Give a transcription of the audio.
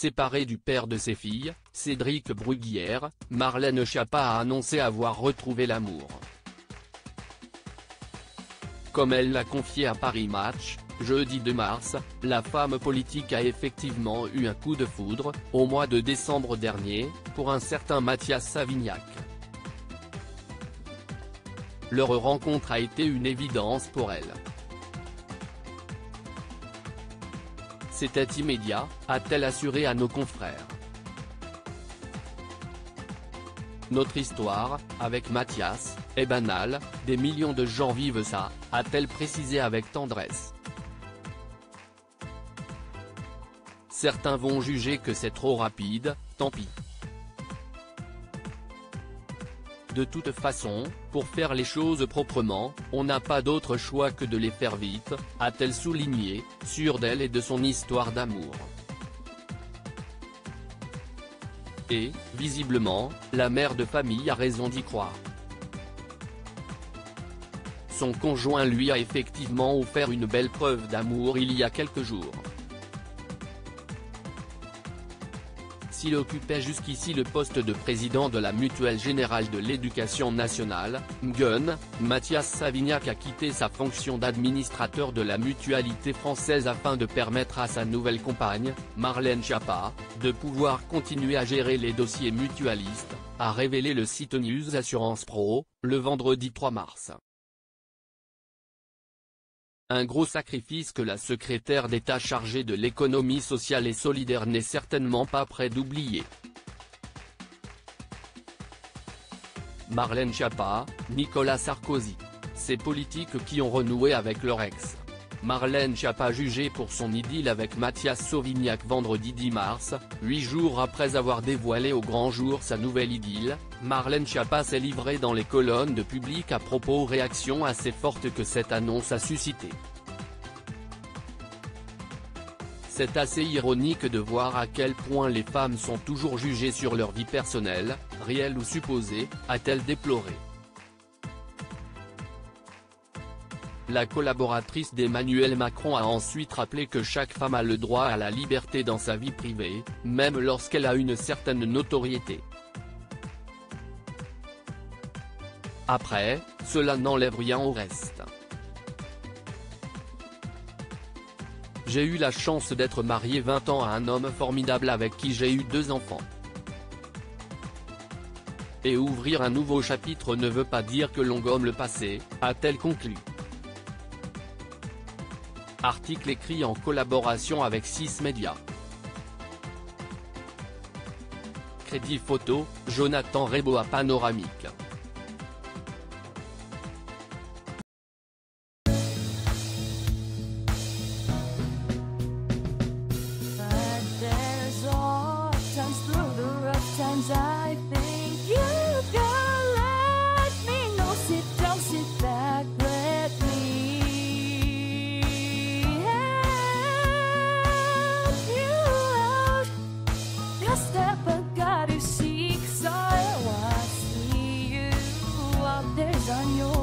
Séparée du père de ses filles, Cédric Bruguière, Marlène Schiappa a annoncé avoir retrouvé l'amour. Comme elle l'a confié à Paris Match, jeudi 2 mars, la femme politique a effectivement eu un coup de foudre, au mois de décembre dernier, pour un certain Mathias Savignac. Leur rencontre a été une évidence pour elle. C'était immédiat, a-t-elle assuré à nos confrères. Notre histoire, avec Mathias, est banale, des millions de gens vivent ça, a-t-elle précisé avec tendresse. Certains vont juger que c'est trop rapide, tant pis. De toute façon, pour faire les choses proprement, on n'a pas d'autre choix que de les faire vite, a-t-elle souligné, sûre d'elle et de son histoire d'amour. Et, visiblement, la mère de famille a raison d'y croire. Son conjoint lui a effectivement offert une belle preuve d'amour il y a quelques jours. S'il occupait jusqu'ici le poste de président de la Mutuelle Générale de l'Éducation Nationale, MGUN, Mathias Savignac a quitté sa fonction d'administrateur de la mutualité française afin de permettre à sa nouvelle compagne, Marlène Schiappa, de pouvoir continuer à gérer les dossiers mutualistes, a révélé le site News Assurance Pro, le vendredi 3 mars. Un gros sacrifice que la secrétaire d'État chargée de l'économie sociale et solidaire n'est certainement pas près d'oublier. Marlène Schiappa, Nicolas Sarkozy. Ces politiques qui ont renoué avec leur ex. Marlène Schiappa jugée pour son idylle avec Mathias Sauvignac vendredi 10 mars, huit jours après avoir dévoilé au grand jour sa nouvelle idylle, Marlène Schiappa s'est livrée dans les colonnes de public à propos réactions assez fortes que cette annonce a suscité. C'est assez ironique de voir à quel point les femmes sont toujours jugées sur leur vie personnelle, réelle ou supposée, a-t-elle déploré. La collaboratrice d'Emmanuel Macron a ensuite rappelé que chaque femme a le droit à la liberté dans sa vie privée, même lorsqu'elle a une certaine notoriété. Après, cela n'enlève rien au reste. J'ai eu la chance d'être mariée 20 ans à un homme formidable avec qui j'ai eu deux enfants. Et ouvrir un nouveau chapitre ne veut pas dire que l'on gomme le passé, a-t-elle conclu. Article écrit en collaboration avec 6 médias. Crédit photo, Jonathan Rebo à Panoramique. on your